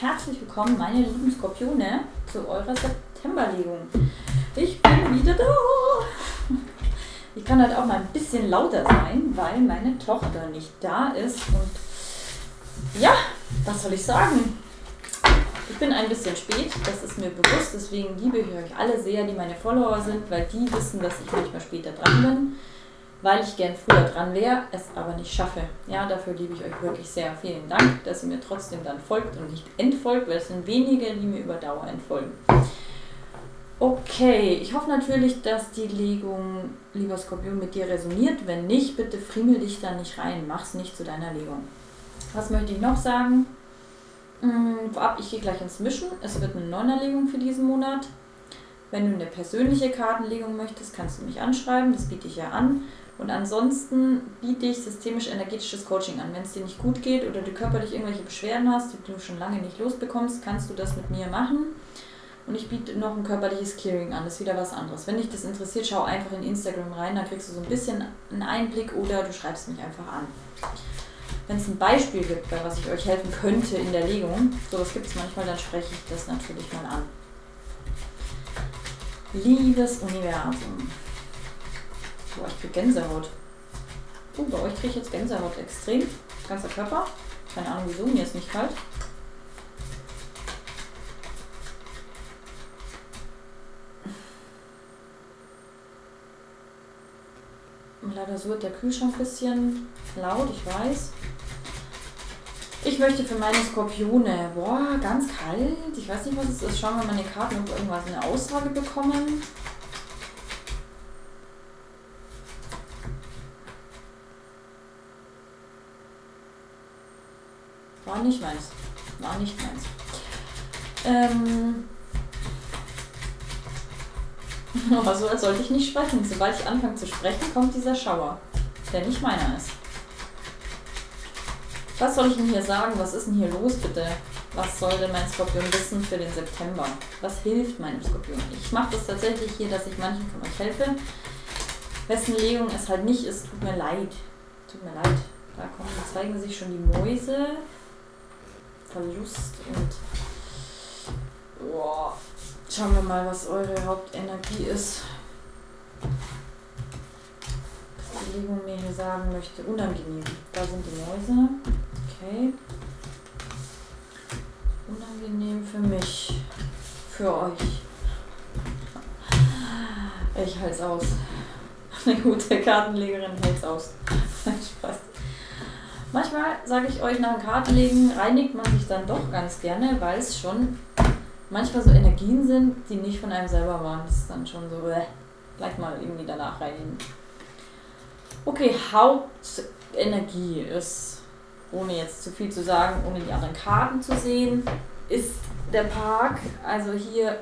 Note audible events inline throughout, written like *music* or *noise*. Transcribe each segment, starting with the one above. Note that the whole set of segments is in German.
herzlich willkommen, meine lieben Skorpione, zu eurer Septemberlegung. Ich bin wieder da. Ich kann halt auch mal ein bisschen lauter sein, weil meine Tochter nicht da ist. Und ja, was soll ich sagen? Ich bin ein bisschen spät, das ist mir bewusst, deswegen liebe ich euch alle sehr, die meine Follower sind, weil die wissen, dass ich manchmal später dran bin weil ich gern früher dran wäre, es aber nicht schaffe. Ja, dafür liebe ich euch wirklich sehr. Vielen Dank, dass ihr mir trotzdem dann folgt und nicht entfolgt, weil es sind wenige, die mir über Dauer entfolgen. Okay, ich hoffe natürlich, dass die Legung, lieber Skorpion, mit dir resoniert. Wenn nicht, bitte friemel dich da nicht rein. Mach's nicht zu deiner Legung. Was möchte ich noch sagen? Hm, vorab, ich gehe gleich ins Mischen. Es wird eine Neunerlegung für diesen Monat. Wenn du eine persönliche Kartenlegung möchtest, kannst du mich anschreiben. Das biete ich ja an. Und ansonsten biete ich systemisch-energetisches Coaching an. Wenn es dir nicht gut geht oder du körperlich irgendwelche Beschwerden hast, die du schon lange nicht losbekommst, kannst du das mit mir machen. Und ich biete noch ein körperliches Clearing an. Das ist wieder was anderes. Wenn dich das interessiert, schau einfach in Instagram rein, dann kriegst du so ein bisschen einen Einblick oder du schreibst mich einfach an. Wenn es ein Beispiel gibt, bei was ich euch helfen könnte in der Legung, sowas gibt es manchmal, dann spreche ich das natürlich mal an. Liebes Universum. Boah, ich krieg Gänsehaut. Oh, bei euch kriege ich jetzt Gänsehaut extrem. Ganzer Körper. Keine Ahnung wieso, mir ist nicht kalt. Leider so wird der Kühlschrank ein bisschen laut, ich weiß. Ich möchte für meine Skorpione, boah, ganz kalt. Ich weiß nicht, was es ist. Schauen wir mal in den Karten, ob wir irgendwas eine Aussage bekommen. War nicht meins. War nicht meins. Ähm. *laughs* Aber so als sollte ich nicht sprechen. Sobald ich anfange zu sprechen, kommt dieser Schauer, der nicht meiner ist. Was soll ich denn hier sagen? Was ist denn hier los, bitte? Was soll denn mein Skorpion wissen für den September? Was hilft meinem Skorpion? Ich mache das tatsächlich hier, dass ich manchen von euch helfe. Wessen Legung es halt nicht ist, tut mir leid. Tut mir leid. Da kommen, zeigen sich schon die Mäuse. Verlust und boah. schauen wir mal, was eure Hauptenergie ist. Was die Legung mir hier sagen möchte. Unangenehm. Da sind die Mäuse. Okay. Unangenehm für mich. Für euch. Ich halte es aus. *laughs* Eine gute Kartenlegerin hält es aus. *laughs* Spaß. Manchmal sage ich euch, nach dem Kartenlegen reinigt man sich dann doch ganz gerne, weil es schon manchmal so Energien sind, die nicht von einem selber waren. Das ist dann schon so, äh, gleich mal irgendwie danach reinigen. Okay, Hauptenergie ist, ohne jetzt zu viel zu sagen, ohne die anderen Karten zu sehen, ist der Park. Also hier,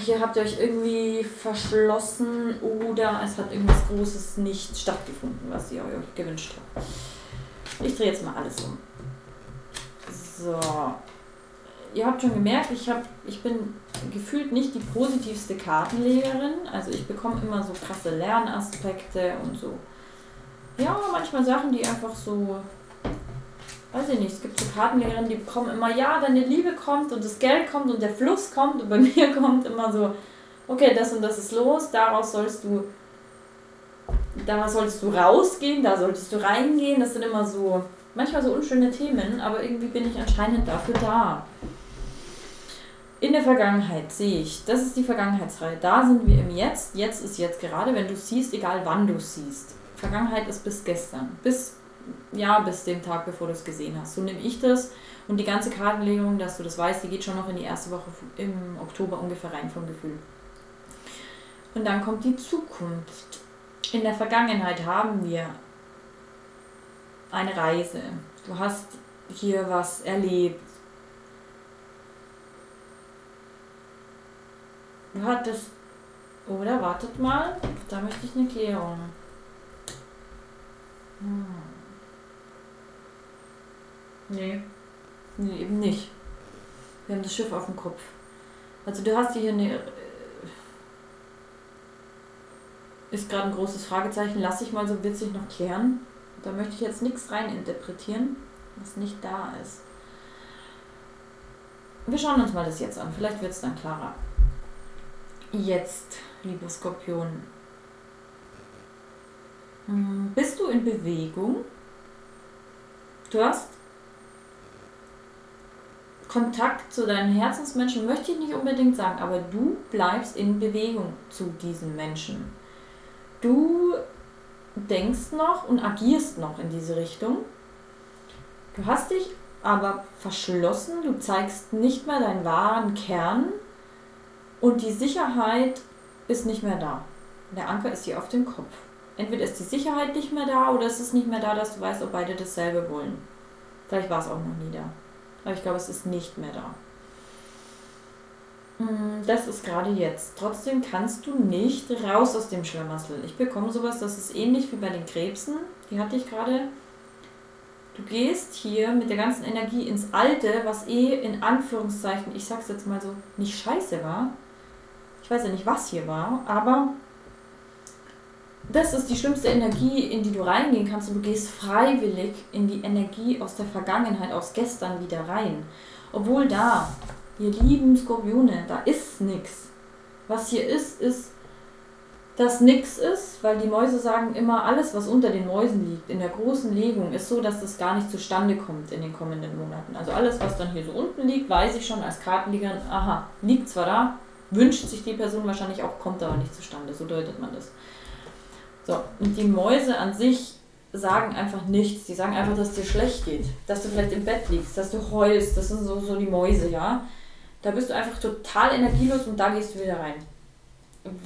hier habt ihr euch irgendwie verschlossen oder es hat irgendwas Großes nicht stattgefunden, was ihr euch gewünscht habt. Ich drehe jetzt mal alles um. So. Ihr habt schon gemerkt, ich, hab, ich bin gefühlt nicht die positivste Kartenlegerin. Also ich bekomme immer so krasse Lernaspekte und so. Ja, manchmal Sachen, die einfach so. Weiß ich nicht, es gibt so Kartenlegerinnen, die bekommen immer, ja, deine Liebe kommt und das Geld kommt und der Fluss kommt und bei *laughs* mir kommt immer so, okay, das und das ist los, daraus sollst du da solltest du rausgehen, da solltest du reingehen. Das sind immer so, manchmal so unschöne Themen, aber irgendwie bin ich anscheinend dafür da. In der Vergangenheit sehe ich, das ist die Vergangenheitsreihe. Da sind wir im Jetzt. Jetzt ist jetzt gerade, wenn du siehst, egal wann du siehst. Vergangenheit ist bis gestern. Bis, ja, bis dem Tag, bevor du es gesehen hast. So nehme ich das. Und die ganze Kartenlegung, dass du das weißt, die geht schon noch in die erste Woche im Oktober ungefähr rein vom Gefühl. Und dann kommt die Zukunft. In der Vergangenheit haben wir eine Reise. Du hast hier was erlebt. Du hattest. Oder wartet mal, da möchte ich eine Klärung. Hm. Nee. Nee, eben nicht. Wir haben das Schiff auf dem Kopf. Also du hast hier eine ist gerade ein großes Fragezeichen. Lass ich mal so witzig noch klären. Da möchte ich jetzt nichts reininterpretieren, was nicht da ist. wir schauen uns mal das jetzt an. Vielleicht wird es dann klarer. Jetzt, liebe Skorpion. Hm, bist du in Bewegung? Du hast Kontakt zu deinen Herzensmenschen, möchte ich nicht unbedingt sagen, aber du bleibst in Bewegung zu diesen Menschen. Du denkst noch und agierst noch in diese Richtung. Du hast dich aber verschlossen, du zeigst nicht mehr deinen wahren Kern und die Sicherheit ist nicht mehr da. Der Anker ist hier auf dem Kopf. Entweder ist die Sicherheit nicht mehr da oder ist es nicht mehr da, dass du weißt, ob beide dasselbe wollen. Vielleicht war es auch noch nie da. Aber ich glaube, es ist nicht mehr da. Mm, das ist gerade jetzt. Trotzdem kannst du nicht raus aus dem Schlamassel. Ich bekomme sowas, das ist ähnlich wie bei den Krebsen. Die hatte ich gerade. Du gehst hier mit der ganzen Energie ins Alte, was eh in Anführungszeichen, ich sag's jetzt mal so, nicht scheiße war. Ich weiß ja nicht, was hier war, aber das ist die schlimmste Energie, in die du reingehen kannst und du gehst freiwillig in die Energie aus der Vergangenheit, aus gestern wieder rein. Obwohl da, ihr lieben Skorpione, da ist nichts. Was hier ist, ist, dass nichts ist, weil die Mäuse sagen immer, alles, was unter den Mäusen liegt, in der großen Legung, ist so, dass das gar nicht zustande kommt in den kommenden Monaten. Also alles, was dann hier so unten liegt, weiß ich schon als Kartenlegerin, aha, liegt zwar da, wünscht sich die Person wahrscheinlich auch, kommt aber nicht zustande. So deutet man das. So, und die Mäuse an sich sagen einfach nichts. Die sagen einfach, dass dir schlecht geht, dass du vielleicht im Bett liegst, dass du heulst. Das sind so, so die Mäuse, ja. Da bist du einfach total energielos und da gehst du wieder rein.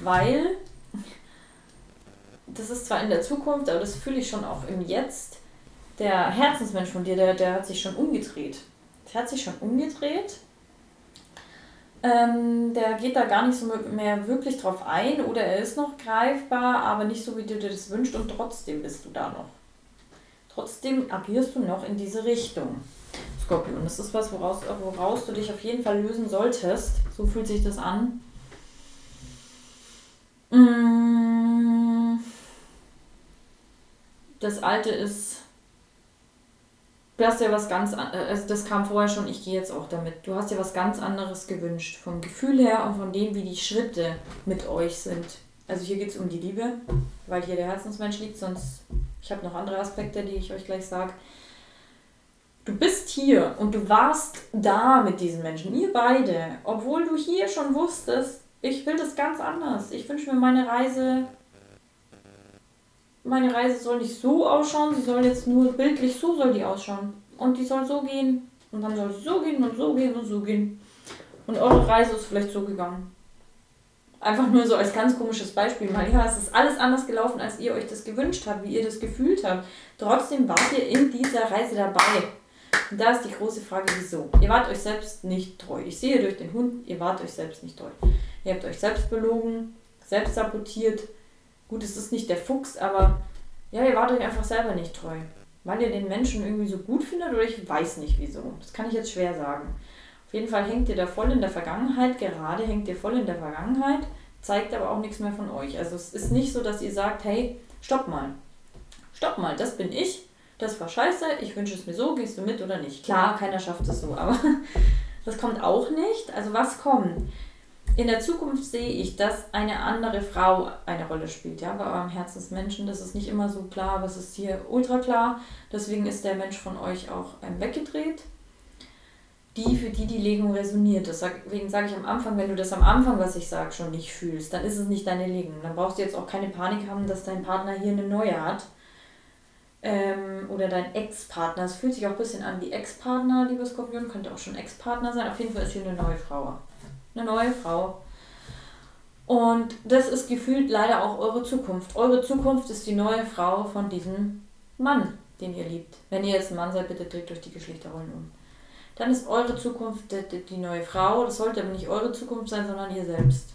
Weil, das ist zwar in der Zukunft, aber das fühle ich schon auch im Jetzt. Der Herzensmensch von dir, der, der hat sich schon umgedreht. Der hat sich schon umgedreht ähm, der geht da gar nicht so mehr wirklich drauf ein oder er ist noch greifbar, aber nicht so, wie du dir das wünschst und trotzdem bist du da noch. Trotzdem agierst du noch in diese Richtung. Skorpion, das ist was, woraus, woraus du dich auf jeden Fall lösen solltest. So fühlt sich das an. Mm. Das alte ist Du hast ja was ganz, also das kam vorher schon, ich gehe jetzt auch damit. Du hast ja was ganz anderes gewünscht, vom Gefühl her und von dem, wie die Schritte mit euch sind. Also hier geht es um die Liebe, weil hier der Herzensmensch liegt, sonst, ich habe noch andere Aspekte, die ich euch gleich sage. Du bist hier und du warst da mit diesen Menschen, ihr beide, obwohl du hier schon wusstest, ich will das ganz anders. Ich wünsche mir meine Reise meine Reise soll nicht so ausschauen, sie soll jetzt nur bildlich so soll die ausschauen. Und die soll so gehen und dann soll sie so gehen und so gehen und so gehen. Und eure Reise ist vielleicht so gegangen. Einfach nur so als ganz komisches Beispiel mal. Ja, es ist alles anders gelaufen, als ihr euch das gewünscht habt, wie ihr das gefühlt habt. Trotzdem wart ihr in dieser Reise dabei. Und da ist die große Frage, wieso? Ihr wart euch selbst nicht treu. Ich sehe durch den Hund, ihr wart euch selbst nicht treu. Ihr habt euch selbst belogen, selbst sabotiert, Gut, es ist nicht der Fuchs, aber ja, ihr wart euch einfach selber nicht treu. Weil ihr den Menschen irgendwie so gut findet oder ich weiß nicht wieso. Das kann ich jetzt schwer sagen. Auf jeden Fall hängt ihr da voll in der Vergangenheit, gerade hängt ihr voll in der Vergangenheit, zeigt aber auch nichts mehr von euch. Also es ist nicht so, dass ihr sagt, hey, stopp mal. Stopp mal, das bin ich, das war scheiße, ich wünsche es mir so, gehst du mit oder nicht? Klar, keiner schafft es so, aber *laughs* das kommt auch nicht. Also was kommt? In der Zukunft sehe ich, dass eine andere Frau eine Rolle spielt, ja, bei eurem Herzensmenschen. Das ist nicht immer so klar, was ist hier ultra klar. Deswegen ist der Mensch von euch auch ähm, weggedreht. Die, für die die Legung resoniert. Deswegen sage ich am Anfang, wenn du das am Anfang, was ich sage, schon nicht fühlst, dann ist es nicht deine Legung. Dann brauchst du jetzt auch keine Panik haben, dass dein Partner hier eine neue hat. Ähm, oder dein Ex-Partner. Es fühlt sich auch ein bisschen an wie Ex-Partner, lieber Skorpion. Könnte auch schon Ex-Partner sein. Auf jeden Fall ist hier eine neue Frau eine neue Frau. Und das ist gefühlt leider auch eure Zukunft. Eure Zukunft ist die neue Frau von diesem Mann, den ihr liebt. Wenn ihr jetzt ein Mann seid, bitte dreht durch die Geschlechterrollen um. Dann ist eure Zukunft die, die neue Frau. Das sollte aber nicht eure Zukunft sein, sondern ihr selbst.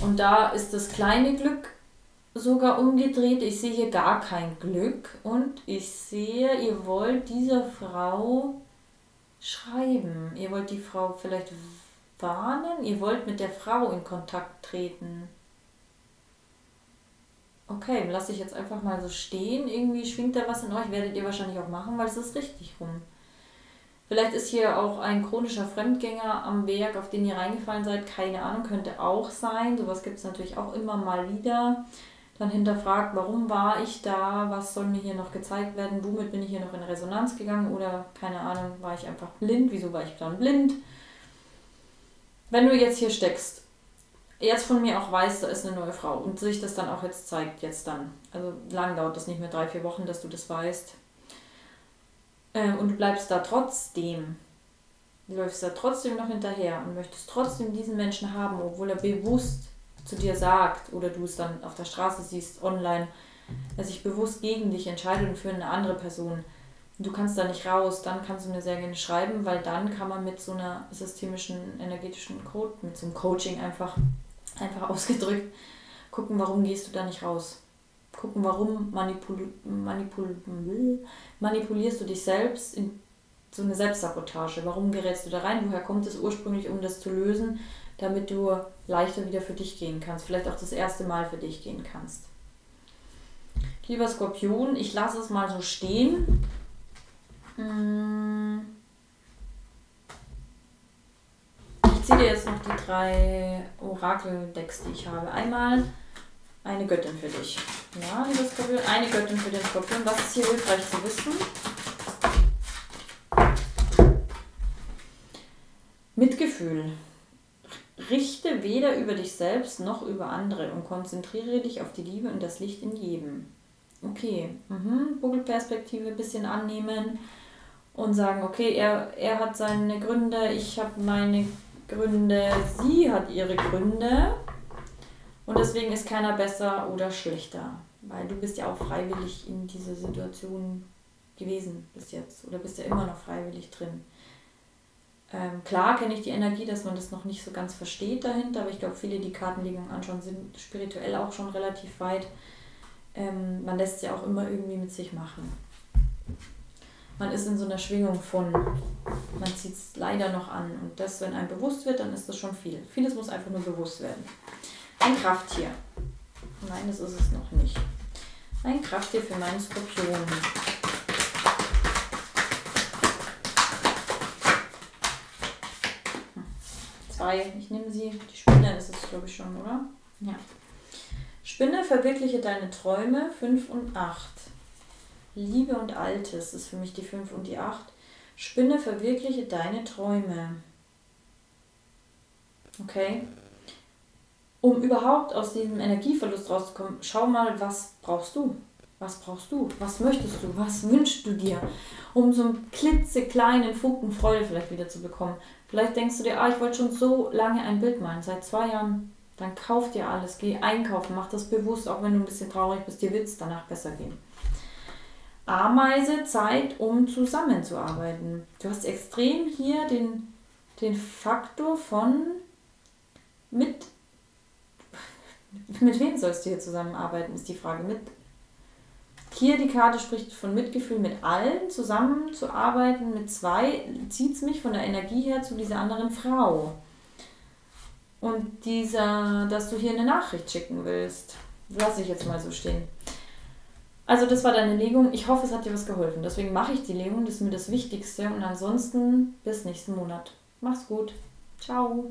Und da ist das kleine Glück sogar umgedreht. Ich sehe hier gar kein Glück. Und ich sehe, ihr wollt dieser Frau schreiben. Ihr wollt die Frau vielleicht warnen? Ihr wollt mit der Frau in Kontakt treten. Okay, lasse ich jetzt einfach mal so stehen. Irgendwie schwingt da was in euch. Werdet ihr wahrscheinlich auch machen, weil es ist richtig rum. Vielleicht ist hier auch ein chronischer Fremdgänger am Werk, auf den ihr reingefallen seid. Keine Ahnung, könnte auch sein. Sowas gibt es natürlich auch immer mal wieder. Dann hinterfragt, warum war ich da? Was soll mir hier noch gezeigt werden? Womit bin ich hier noch in Resonanz gegangen? Oder keine Ahnung, war ich einfach blind? Wieso war ich dann blind? Wenn du jetzt hier steckst, jetzt von mir auch weißt, da ist eine neue Frau und sich das dann auch jetzt zeigt, jetzt dann. Also lang dauert das nicht mehr drei, vier Wochen, dass du das weißt äh, und du bleibst da trotzdem, du läufst da trotzdem noch hinterher und möchtest trotzdem diesen Menschen haben, obwohl er bewusst zu dir sagt oder du es dann auf der Straße siehst, online, er sich bewusst gegen dich entscheidet und für eine andere Person. Du kannst da nicht raus, dann kannst du mir sehr gerne schreiben, weil dann kann man mit so einer systemischen energetischen Code, mit so einem Coaching einfach, einfach ausgedrückt, gucken, warum gehst du da nicht raus gucken, warum manipul manipul manipulierst du dich selbst in so eine Selbstsabotage. Warum gerätst du da rein? Woher kommt es ursprünglich, um das zu lösen, damit du leichter wieder für dich gehen kannst? Vielleicht auch das erste Mal für dich gehen kannst. Lieber Skorpion, ich lasse es mal so stehen. Hm. Ich ziehe dir jetzt noch die drei Orakel-Decks, die ich habe. Einmal eine Göttin für dich. Ja, lieber Skorpion, eine Göttin für den Skorpion. Was ist hier hilfreich zu wissen? Mitgefühl. Richte weder über dich selbst noch über andere und konzentriere dich auf die Liebe und das Licht in jedem. Okay, mhm. Vogelperspektive ein bisschen annehmen und sagen, okay, er, er hat seine Gründe, ich habe meine Gründe, sie hat ihre Gründe und deswegen ist keiner besser oder schlechter, weil du bist ja auch freiwillig in dieser Situation gewesen bis jetzt oder bist ja immer noch freiwillig drin. Ähm, klar kenne ich die Energie, dass man das noch nicht so ganz versteht dahinter, aber ich glaube, viele, die Kartenlegung anschauen, sind spirituell auch schon relativ weit. Ähm, man lässt ja auch immer irgendwie mit sich machen. Man ist in so einer Schwingung von, man zieht es leider noch an. Und das, wenn einem bewusst wird, dann ist das schon viel. Vieles muss einfach nur bewusst werden. Ein Krafttier. Nein, das ist es noch nicht. Ein Krafttier für meinen Skorpion. 3. Ich nehme sie. Die Spinne ist es, glaube ich, schon, oder? Ja. Spinne, verwirkliche deine Träume. 5 und 8. Liebe und Altes ist für mich die 5 und die 8. Spinne, verwirkliche deine Träume. Okay. Um überhaupt aus diesem Energieverlust rauszukommen, schau mal, was brauchst du? Was brauchst du? Was möchtest du? Was wünschst du dir? Um so einen klitzekleinen Funken Freude vielleicht wieder zu bekommen. Vielleicht denkst du dir, ah, ich wollte schon so lange ein Bild malen, seit zwei Jahren. Dann kauf dir alles, geh einkaufen, mach das bewusst, auch wenn du ein bisschen traurig bist, dir wird es danach besser gehen. Ameise, Zeit, um zusammenzuarbeiten. Du hast extrem hier den, den Faktor von mit *laughs* mit wem sollst du hier zusammenarbeiten, ist die Frage. Mit hier die Karte spricht von Mitgefühl mit allen zusammenzuarbeiten. Mit zwei zieht es mich von der Energie her zu dieser anderen Frau. Und dieser, dass du hier eine Nachricht schicken willst, lasse ich jetzt mal so stehen. Also das war deine Legung. Ich hoffe, es hat dir was geholfen. Deswegen mache ich die Legung. Das ist mir das Wichtigste. Und ansonsten bis nächsten Monat. Mach's gut. Ciao.